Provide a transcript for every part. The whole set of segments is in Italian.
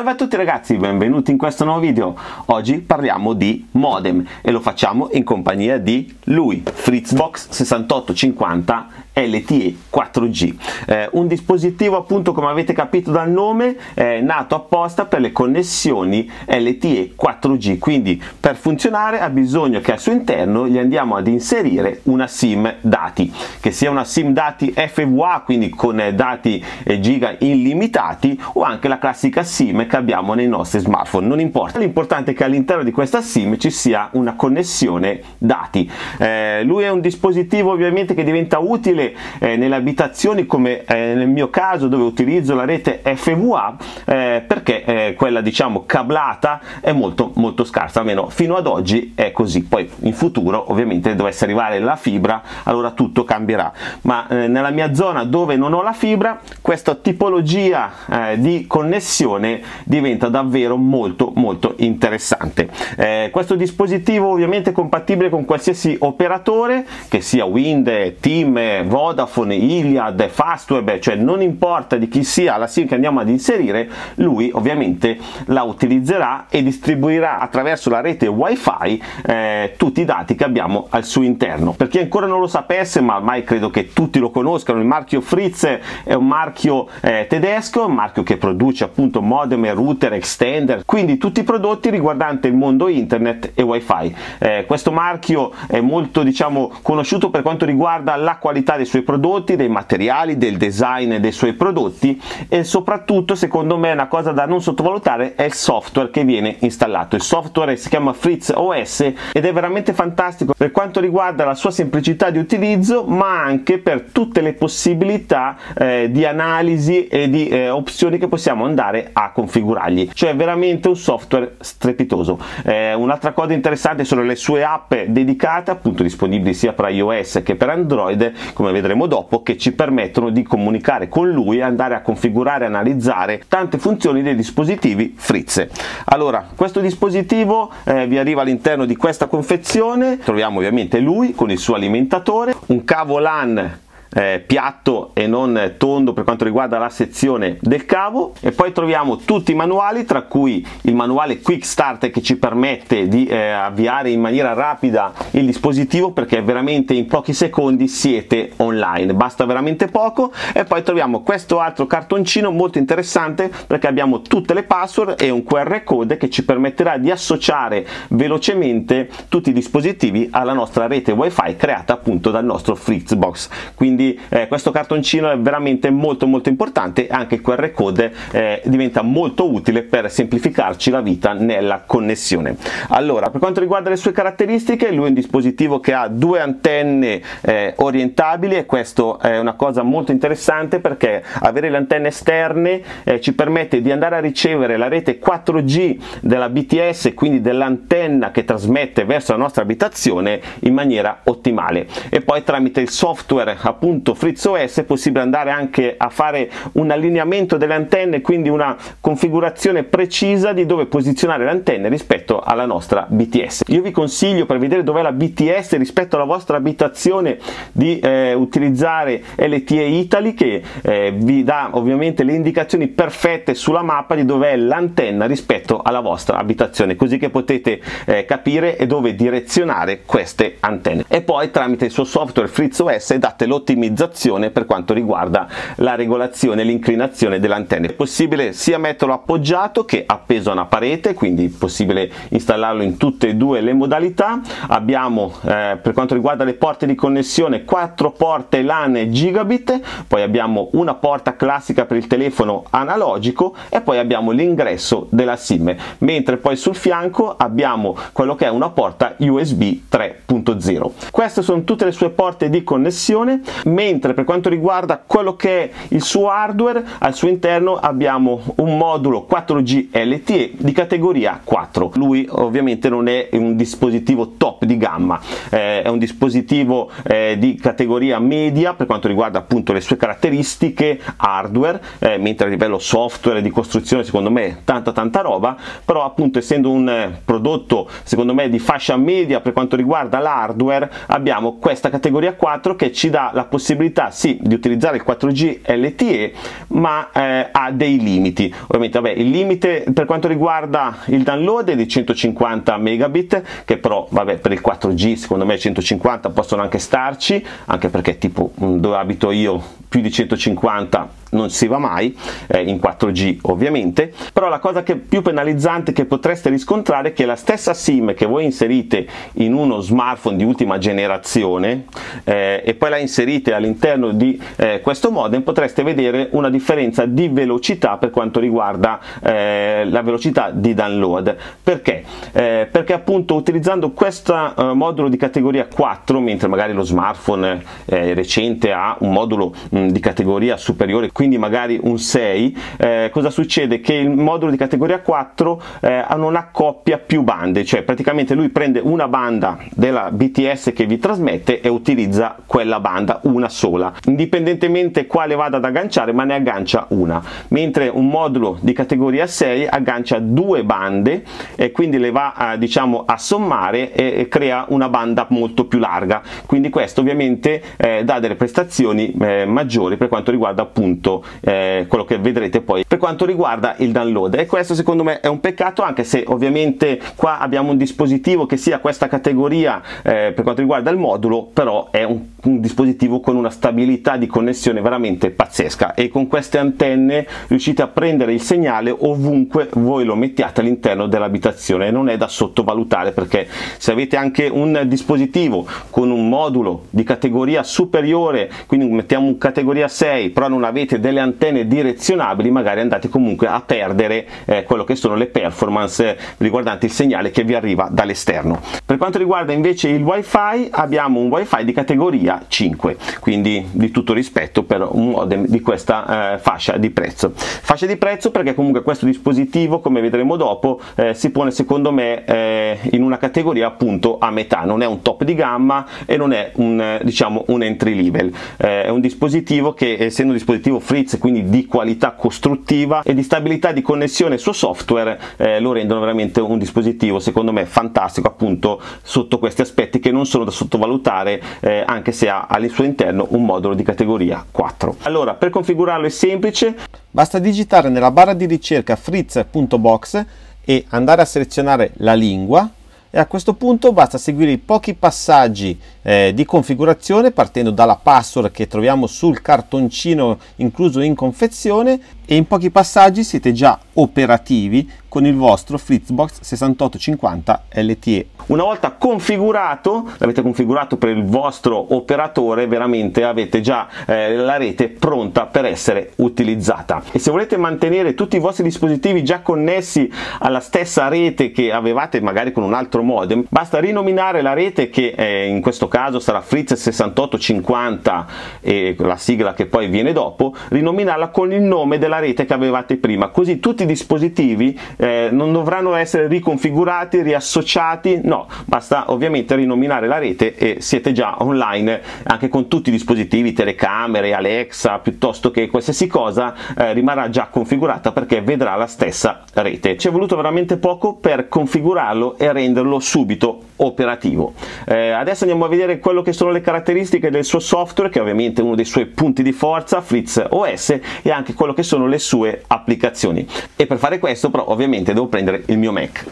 Salve a tutti ragazzi, benvenuti in questo nuovo video. Oggi parliamo di modem e lo facciamo in compagnia di lui, Fritzbox 6850 LTE 4G. Eh, un dispositivo appunto come avete capito dal nome è nato apposta per le connessioni LTE 4G, quindi per funzionare ha bisogno che al suo interno gli andiamo ad inserire una SIM dati, che sia una SIM dati FWA, quindi con dati giga illimitati o anche la classica SIM che abbiamo nei nostri smartphone, non importa, l'importante è che all'interno di questa SIM ci sia una connessione dati. Eh, lui è un dispositivo ovviamente che diventa utile eh, nelle abitazioni come eh, nel mio caso dove utilizzo la rete FWA eh, perché eh, quella diciamo cablata è molto molto scarsa, almeno fino ad oggi è così, poi in futuro ovviamente dovesse arrivare la fibra allora tutto cambierà, ma eh, nella mia zona dove non ho la fibra questa tipologia di connessione diventa davvero molto molto interessante. Eh, questo dispositivo ovviamente è compatibile con qualsiasi operatore che sia Wind, Team, Vodafone, Iliad, Fastweb, cioè non importa di chi sia la SIM che andiamo ad inserire, lui ovviamente la utilizzerà e distribuirà attraverso la rete wifi eh, tutti i dati che abbiamo al suo interno. Per chi ancora non lo sapesse, ma ormai credo che tutti lo conoscano, il marchio Fritz è un marchio eh, tedesco, un marchio che produce appunto modem router, extender, quindi tutti i prodotti riguardanti il mondo internet e wifi. Eh, questo marchio è molto diciamo conosciuto per quanto riguarda la qualità dei suoi prodotti, dei materiali, del design dei suoi prodotti e soprattutto secondo me una cosa da non sottovalutare è il software che viene installato. Il software si chiama Fritz OS ed è veramente fantastico per quanto riguarda la sua semplicità di utilizzo ma anche per tutte le possibilità eh, di analisi e di eh, opzioni che possiamo andare a configurargli cioè veramente un software strepitoso eh, un'altra cosa interessante sono le sue app dedicate appunto disponibili sia per iOS che per Android come vedremo dopo che ci permettono di comunicare con lui e andare a configurare e analizzare tante funzioni dei dispositivi Fritz. Allora questo dispositivo eh, vi arriva all'interno di questa confezione. Troviamo ovviamente lui con il suo alimentatore un cavo LAN eh, piatto e non tondo per quanto riguarda la sezione del cavo. E poi troviamo tutti i manuali tra cui il manuale quick start che ci permette di eh, avviare in maniera rapida il dispositivo perché veramente in pochi secondi siete online. Basta veramente poco. E poi troviamo questo altro cartoncino molto interessante perché abbiamo tutte le password e un QR code che ci permetterà di associare velocemente tutti i dispositivi alla nostra rete wifi creata appunto dal nostro Fritzbox. Quindi quindi eh, questo cartoncino è veramente molto molto importante anche il QR code eh, diventa molto utile per semplificarci la vita nella connessione. Allora per quanto riguarda le sue caratteristiche lui è un dispositivo che ha due antenne eh, orientabili e questo è una cosa molto interessante perché avere le antenne esterne eh, ci permette di andare a ricevere la rete 4G della BTS quindi dell'antenna che trasmette verso la nostra abitazione in maniera ottimale. E poi tramite il software appunto appunto FritzOS è possibile andare anche a fare un allineamento delle antenne quindi una configurazione precisa di dove posizionare le antenne rispetto alla nostra BTS io vi consiglio per vedere dov'è la BTS rispetto alla vostra abitazione di eh, utilizzare LTE Italy che eh, vi dà ovviamente le indicazioni perfette sulla mappa di dov'è l'antenna rispetto alla vostra abitazione così che potete eh, capire e dove direzionare queste antenne. E poi tramite il suo software FritzOS date l'ottimizzazione ottimizzazione per quanto riguarda la regolazione e l'inclinazione delle antenne. È possibile sia metterlo appoggiato che appeso a una parete, quindi è possibile installarlo in tutte e due le modalità. Abbiamo eh, per quanto riguarda le porte di connessione quattro porte LAN gigabit, poi abbiamo una porta classica per il telefono analogico e poi abbiamo l'ingresso della SIM, mentre poi sul fianco abbiamo quello che è una porta USB 3.0. Queste sono tutte le sue porte di connessione mentre per quanto riguarda quello che è il suo hardware al suo interno abbiamo un modulo 4G LTE di categoria 4 lui ovviamente non è un dispositivo top di gamma eh, è un dispositivo eh, di categoria media per quanto riguarda appunto le sue caratteristiche hardware eh, mentre a livello software di costruzione secondo me tanta tanta roba però appunto essendo un eh, prodotto secondo me di fascia media per quanto riguarda l'hardware abbiamo questa categoria 4 che ci dà la possibilità possibilità sì di utilizzare il 4G LTE ma eh, ha dei limiti. Ovviamente vabbè, il limite per quanto riguarda il download è di 150 megabit che però vabbè per il 4G secondo me 150 possono anche starci anche perché tipo dove abito io più di 150 non si va mai eh, in 4G ovviamente però la cosa che più penalizzante che potreste riscontrare è che la stessa sim che voi inserite in uno smartphone di ultima generazione eh, e poi la inserite all'interno di eh, questo modem potreste vedere una differenza di velocità per quanto riguarda eh, la velocità di download perché? Eh, perché appunto utilizzando questo eh, modulo di categoria 4 mentre magari lo smartphone recente ha un modulo mh, di categoria superiore quindi magari un 6, eh, cosa succede? Che il modulo di categoria 4 eh, non accoppia più bande, cioè praticamente lui prende una banda della BTS che vi trasmette e utilizza quella banda, una sola, indipendentemente quale vada ad agganciare, ma ne aggancia una, mentre un modulo di categoria 6 aggancia due bande e quindi le va a, diciamo, a sommare e, e crea una banda molto più larga, quindi questo ovviamente eh, dà delle prestazioni eh, maggiori per quanto riguarda appunto eh, quello che vedrete poi per quanto riguarda il download. E questo secondo me è un peccato anche se ovviamente qua abbiamo un dispositivo che sia questa categoria eh, per quanto riguarda il modulo però è un, un, dispositivo con una stabilità di connessione veramente pazzesca. E con queste antenne riuscite a prendere il segnale ovunque voi lo mettiate all'interno dell'abitazione. Non è da sottovalutare perché se avete anche un dispositivo con un modulo di categoria superiore quindi mettiamo un categoria 6 però non avete delle antenne direzionabili magari andate comunque a perdere eh, quello che sono le performance riguardanti il segnale che vi arriva dall'esterno. Per quanto riguarda invece il wifi abbiamo un wifi di categoria 5 quindi di tutto rispetto per un modem di questa eh, fascia di prezzo. Fascia di prezzo perché comunque questo dispositivo come vedremo dopo eh, si pone secondo me eh, in una categoria appunto a metà. Non è un top di gamma e non è un diciamo un entry level. Eh, è un dispositivo che essendo un dispositivo Fritz quindi di qualità costruttiva e di stabilità di connessione suo software eh, lo rendono veramente un dispositivo secondo me fantastico appunto sotto questi aspetti che non sono da sottovalutare eh, anche se ha al suo interno un modulo di categoria 4 allora per configurarlo è semplice. Basta digitare nella barra di ricerca fritz.box e andare a selezionare la lingua e a questo punto basta seguire i pochi passaggi eh, di configurazione partendo dalla password che troviamo sul cartoncino incluso in confezione e in pochi passaggi siete già operativi con il vostro Fritzbox 6850 LTE. Una volta configurato, l'avete configurato per il vostro operatore, veramente avete già eh, la rete pronta per essere utilizzata. E se volete mantenere tutti i vostri dispositivi già connessi alla stessa rete che avevate magari con un altro modem, basta rinominare la rete che eh, in questo caso sarà Fritz 6850 e la sigla che poi viene dopo, rinominarla con il nome della rete che avevate prima, così tutti i dispositivi eh, non dovranno essere riconfigurati, riassociati, no, basta ovviamente rinominare la rete e siete già online anche con tutti i dispositivi, telecamere, Alexa, piuttosto che qualsiasi cosa eh, rimarrà già configurata perché vedrà la stessa rete. Ci è voluto veramente poco per configurarlo e renderlo subito operativo. Eh, adesso andiamo a vedere quello che sono le caratteristiche del suo software, che ovviamente è uno dei suoi punti di forza, Fritz OS, e anche quello che sono le sue applicazioni. E per fare questo però ovviamente devo prendere il mio Mac.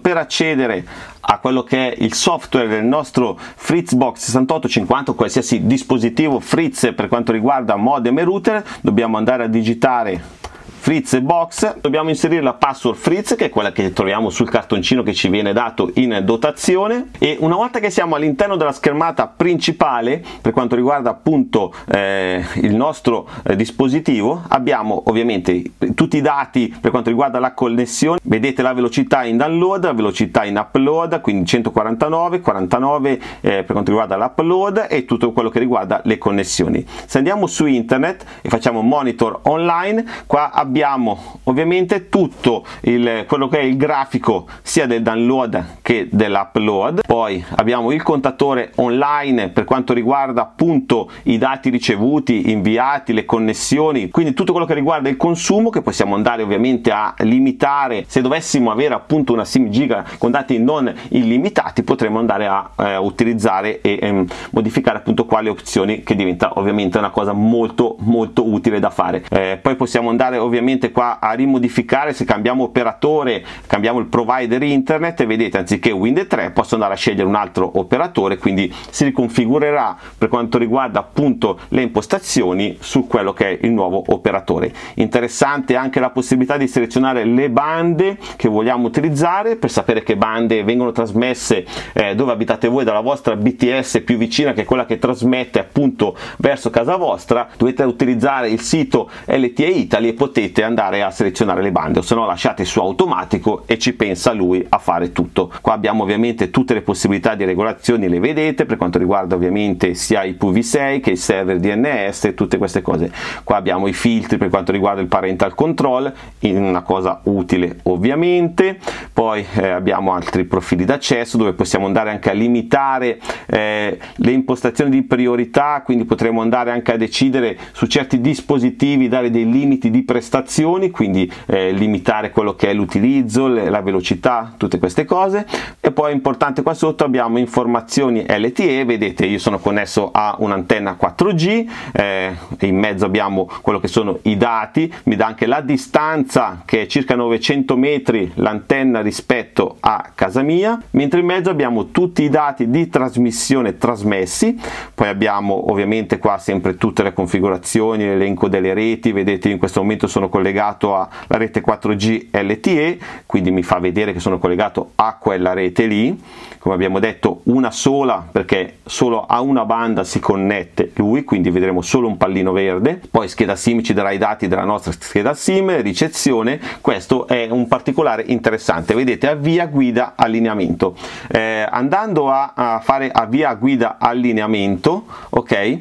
Per accedere a quello che è il software del nostro Fritzbox 6850 qualsiasi dispositivo Fritz per quanto riguarda modem e router dobbiamo andare a digitare Fritz Box. Dobbiamo inserire la password Fritz che è quella che troviamo sul cartoncino che ci viene dato in dotazione. E una volta che siamo all'interno della schermata principale per quanto riguarda appunto eh, il nostro eh, dispositivo abbiamo ovviamente tutti i dati per quanto riguarda la connessione. Vedete la velocità in download la velocità in upload quindi 149 49 eh, per quanto riguarda l'upload e tutto quello che riguarda le connessioni. Se andiamo su internet e facciamo monitor online qua abbiamo abbiamo ovviamente tutto il, quello che è il grafico sia del download che dell'upload. Poi abbiamo il contatore online per quanto riguarda appunto i dati ricevuti inviati le connessioni quindi tutto quello che riguarda il consumo che possiamo andare ovviamente a limitare. Se dovessimo avere appunto una sim giga con dati non illimitati potremo andare a eh, utilizzare e ehm, modificare appunto quali opzioni che diventa ovviamente una cosa molto molto utile da fare. Eh, poi possiamo andare ovviamente qua a rimodificare se cambiamo operatore cambiamo il provider internet e vedete anziché Windows 3 posso andare a scegliere un altro operatore quindi si riconfigurerà per quanto riguarda appunto le impostazioni su quello che è il nuovo operatore. Interessante anche la possibilità di selezionare le bande che vogliamo utilizzare per sapere che bande vengono trasmesse eh, dove abitate voi dalla vostra BTS più vicina che è quella che trasmette appunto verso casa vostra. Dovete utilizzare il sito LTE Italy e potete andare a selezionare le bande o se no lasciate su automatico e ci pensa lui a fare tutto. Qua abbiamo ovviamente tutte le possibilità di regolazioni le vedete per quanto riguarda ovviamente sia IPv6 che il server DNS e tutte queste cose. Qua abbiamo i filtri per quanto riguarda il parental control una cosa utile ovviamente. Poi eh, abbiamo altri profili d'accesso dove possiamo andare anche a limitare eh, le impostazioni di priorità quindi potremo andare anche a decidere su certi dispositivi dare dei limiti di prestazioni quindi eh, limitare quello che è l'utilizzo la velocità tutte queste cose poi importante qua sotto abbiamo informazioni LTE vedete io sono connesso a un'antenna 4G eh, in mezzo abbiamo quello che sono i dati mi dà anche la distanza che è circa 900 metri l'antenna rispetto a casa mia mentre in mezzo abbiamo tutti i dati di trasmissione trasmessi poi abbiamo ovviamente qua sempre tutte le configurazioni l'elenco delle reti vedete in questo momento sono collegato alla rete 4G LTE quindi mi fa vedere che sono collegato a quella rete lì come abbiamo detto una sola perché solo a una banda si connette lui quindi vedremo solo un pallino verde. Poi scheda sim ci darà i dati della nostra scheda sim ricezione. Questo è un particolare interessante. Vedete avvia guida allineamento. Eh, andando a, a fare avvia guida allineamento ok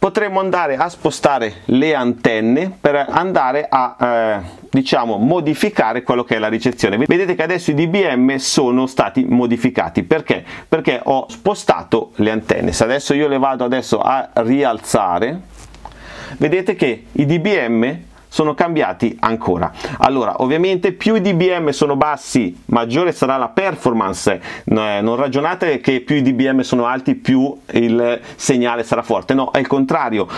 potremmo andare a spostare le antenne per andare a eh, diciamo modificare quello che è la ricezione. Vedete che adesso i dBm sono stati modificati. Perché? Perché ho spostato le antenne. Se adesso io le vado adesso a rialzare vedete che i dBm sono cambiati ancora. Allora, ovviamente più i dBm sono bassi, maggiore sarà la performance. Non ragionate che più i dBm sono alti, più il segnale sarà forte. No, è il contrario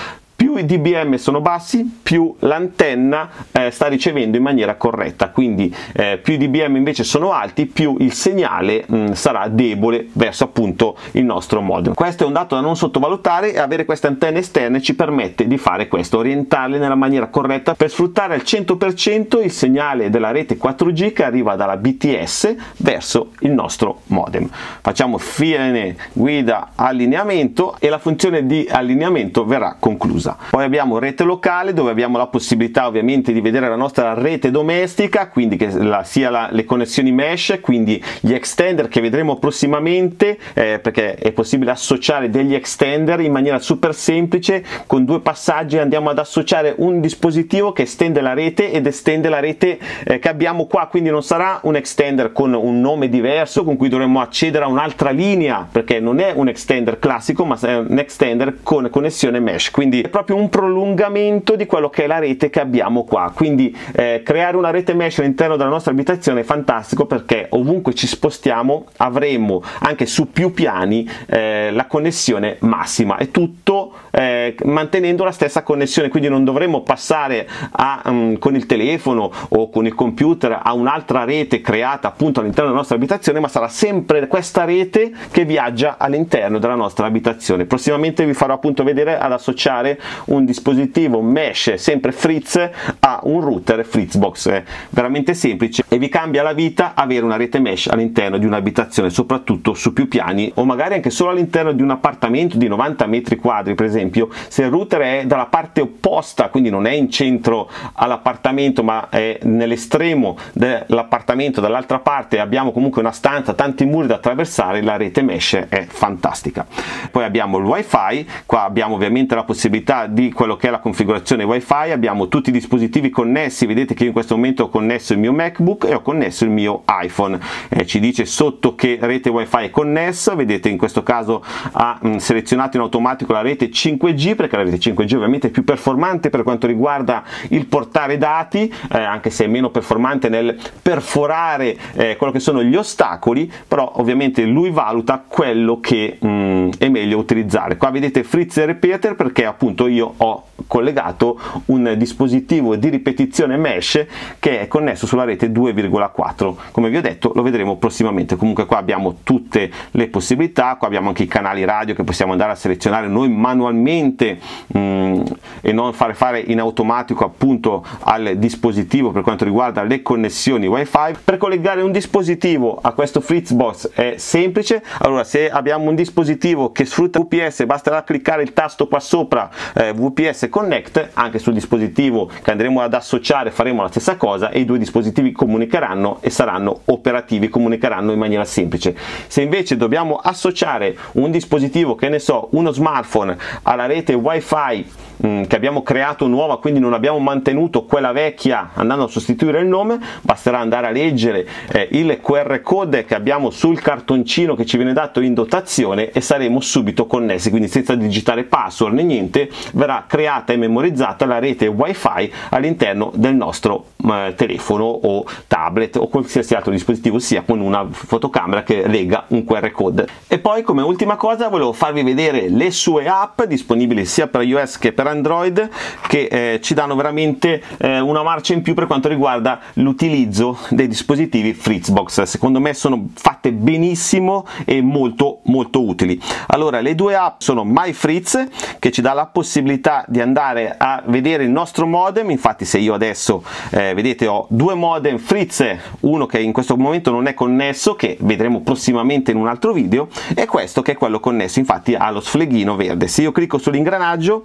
più i dBm sono bassi, più l'antenna eh, sta ricevendo in maniera corretta, quindi eh, più i dBm invece sono alti, più il segnale mh, mm, sarà debole verso appunto il nostro modem. Questo è un dato da non sottovalutare e avere queste antenne esterne ci permette di fare questo, orientarle nella maniera corretta per sfruttare al 100% il segnale della rete 4G che arriva dalla BTS verso il nostro modem. Facciamo fine guida allineamento e la funzione di allineamento verrà conclusa. Poi abbiamo rete locale dove abbiamo la possibilità ovviamente di vedere la nostra rete domestica, quindi che la, sia la, le connessioni mesh, quindi gli extender che vedremo prossimamente, eh, perché è possibile associare degli extender in maniera super semplice, con due passaggi andiamo ad associare un dispositivo che estende la rete ed estende la rete eh, che abbiamo qua, quindi non sarà un extender con un nome diverso con cui dovremmo accedere a un'altra linea, perché non è un extender classico, ma è un extender con connessione mesh, quindi è proprio proprio un prolungamento di quello che è la rete che abbiamo qua. Quindi eh, creare una rete mesh all'interno della nostra abitazione è fantastico perché ovunque ci spostiamo avremo anche su più piani eh, la connessione massima. E tutto eh, mantenendo la stessa connessione quindi non dovremo passare a, um, con il telefono o con il computer a un'altra rete creata appunto all'interno della nostra abitazione ma sarà sempre questa rete che viaggia all'interno della nostra abitazione. Prossimamente vi farò appunto vedere ad associare un dispositivo mesh sempre Fritz a un router Fritzbox. È veramente semplice e vi cambia la vita avere una rete mesh all'interno di un'abitazione soprattutto su più piani o magari anche solo all'interno di un appartamento di 90 metri quadri per esempio. Se il router è dalla parte opposta quindi non è in centro all'appartamento ma è nell'estremo dell'appartamento dall'altra parte abbiamo comunque una stanza tanti muri da attraversare la rete mesh è fantastica. Poi abbiamo il wifi qua abbiamo ovviamente la possibilità di quello che è la configurazione wifi abbiamo tutti i dispositivi connessi vedete che io in questo momento ho connesso il mio macbook e ho connesso il mio iphone. Eh, ci dice sotto che rete wifi è connessa vedete in questo caso ha mh, selezionato in automatico la rete 5G perché la rete 5G ovviamente è più performante per quanto riguarda il portare dati eh, anche se è meno performante nel perforare eh, quello che sono gli ostacoli però ovviamente lui valuta quello che mh, è meglio utilizzare. Qua vedete Fritz Repeater perché appunto io ho collegato un dispositivo di ripetizione mesh che è connesso sulla rete 2,4 come vi ho detto lo vedremo prossimamente. Comunque qua abbiamo tutte le possibilità qua abbiamo anche i canali radio che possiamo andare a selezionare noi manualmente mh, mm, e non fare fare in automatico appunto al dispositivo per quanto riguarda le connessioni wifi. Per collegare un dispositivo a questo Fritzbox è semplice. Allora se abbiamo un dispositivo che sfrutta VPS basterà cliccare il tasto qua sopra eh, VPS Connect anche sul dispositivo che andremo ad associare faremo la stessa cosa e i due dispositivi comunicheranno e saranno operativi comunicheranno in maniera semplice. Se invece dobbiamo associare un dispositivo che ne so uno smartphone alla rete wifi Mm, che abbiamo creato nuova, quindi non abbiamo mantenuto quella vecchia andando a sostituire il nome, basterà andare a leggere eh, il QR code che abbiamo sul cartoncino che ci viene dato in dotazione e saremo subito connessi, quindi senza digitare password né niente, verrà creata e memorizzata la rete wifi all'interno del nostro eh, telefono o tablet o qualsiasi altro dispositivo sia con una fotocamera che lega un QR code. E poi come ultima cosa volevo farvi vedere le sue app disponibili sia per iOS che per Android che eh, ci danno veramente eh, una marcia in più per quanto riguarda l'utilizzo dei dispositivi Fritzbox. Secondo me sono fatte benissimo e molto molto utili. Allora, le due app sono MyFritz che ci dà la possibilità di andare a vedere il nostro modem, infatti se io adesso eh, vedete ho due modem Fritz, uno che in questo momento non è connesso, che vedremo prossimamente in un altro video, e questo che è quello connesso, infatti ha lo sfleghino verde. Se io clicco sull'ingranaggio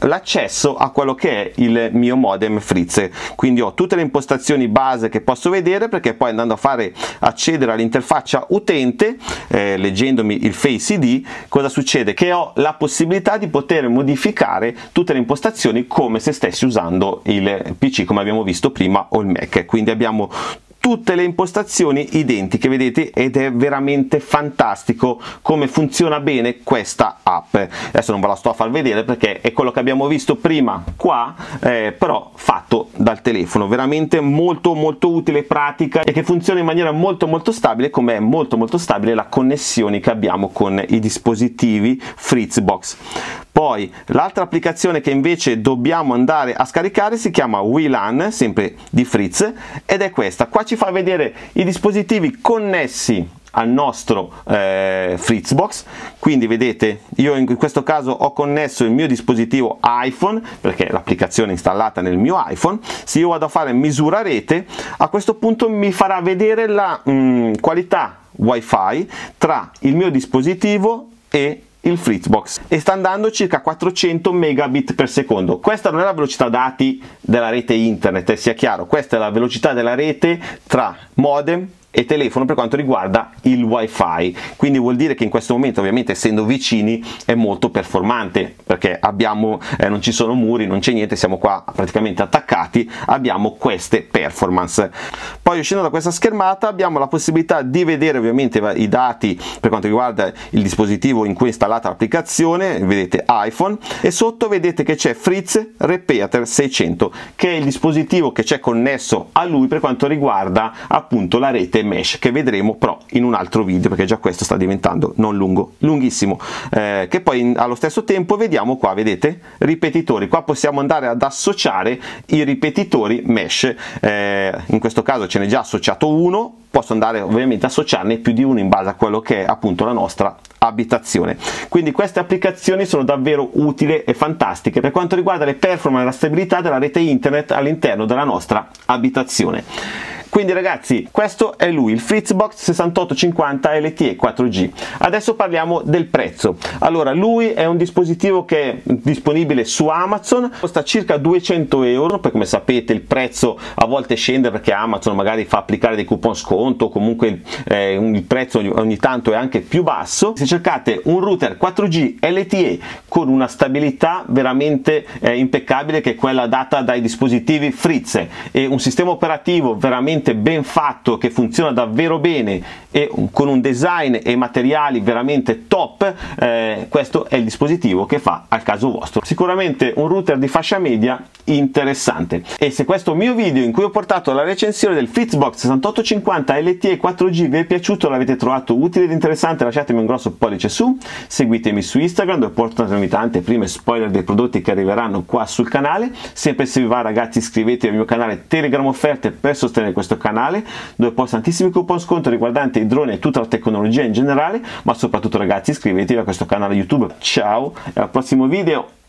l'accesso a quello che è il mio modem Fritz. Quindi ho tutte le impostazioni base che posso vedere perché poi andando a fare accedere all'interfaccia utente eh, leggendomi il Face ID cosa succede? Che ho la possibilità di poter modificare tutte le impostazioni come se stessi usando il PC come abbiamo visto prima o il Mac. Quindi abbiamo tutte le impostazioni identiche vedete? Ed è veramente fantastico come funziona bene questa app. Adesso non ve la sto a far vedere perché è quello che abbiamo visto prima qua eh, però fatto dal telefono. Veramente molto molto utile pratica e che funziona in maniera molto molto stabile come è molto molto stabile la connessione che abbiamo con i dispositivi Fritzbox poi l'altra applicazione che invece dobbiamo andare a scaricare si chiama WLAN sempre di Fritz ed è questa. Qua ci fa vedere i dispositivi connessi al nostro eh, Fritzbox. Quindi vedete io in questo caso ho connesso il mio dispositivo iPhone perché l'applicazione è installata nel mio iPhone. Se io vado a fare misura rete a questo punto mi farà vedere la mh, mm, qualità wifi tra il mio dispositivo e il Fritzbox e sta andando circa 400 megabit per secondo. Questa non è la velocità dati della rete internet, eh, sia chiaro, questa è la velocità della rete tra modem e telefono per quanto riguarda il wifi. Quindi vuol dire che in questo momento ovviamente essendo vicini è molto performante perché abbiamo eh, non ci sono muri non c'è niente siamo qua praticamente attaccati abbiamo queste performance. Poi uscendo da questa schermata abbiamo la possibilità di vedere ovviamente i dati per quanto riguarda il dispositivo in cui è installata l'applicazione vedete iPhone e sotto vedete che c'è Fritz Repeater 600 che è il dispositivo che c'è connesso a lui per quanto riguarda appunto la rete mesh che vedremo però in un altro video perché già questo sta diventando non lungo lunghissimo. Eh, che poi in, allo stesso tempo vediamo qua vedete? Ripetitori. Qua possiamo andare ad associare i ripetitori mesh. Eh, in questo caso ce n'è già associato uno posso andare ovviamente associarne più di uno in base a quello che è appunto la nostra abitazione. Quindi queste applicazioni sono davvero utili e fantastiche per quanto riguarda le performance e la stabilità della rete internet all'interno della nostra abitazione quindi ragazzi questo è lui il Fritzbox 6850 LTE 4G adesso parliamo del prezzo. Allora lui è un dispositivo che è disponibile su Amazon costa circa 200 euro poi come sapete il prezzo a volte scende perché Amazon magari fa applicare dei coupon sconto comunque eh, il prezzo ogni, ogni tanto è anche più basso. Se cercate un router 4G LTE con una stabilità veramente eh, impeccabile che è quella data dai dispositivi Fritz e un sistema operativo veramente ben fatto che funziona davvero bene e con un design e materiali veramente top eh, questo è il dispositivo che fa al caso vostro. Sicuramente un router di fascia media interessante. E se questo mio video in cui ho portato la recensione del Fritzbox 6850 LTE 4G vi è piaciuto l'avete trovato utile ed interessante lasciatemi un grosso pollice su seguitemi su Instagram dove porto tante prime spoiler dei prodotti che arriveranno qua sul canale. Sempre se vi va ragazzi iscrivetevi al mio canale Telegram offerte per sostenere questo canale dove posto tantissimi coupon sconto riguardanti i droni e tutta la tecnologia in generale ma soprattutto ragazzi iscrivetevi a questo canale YouTube. Ciao e al prossimo video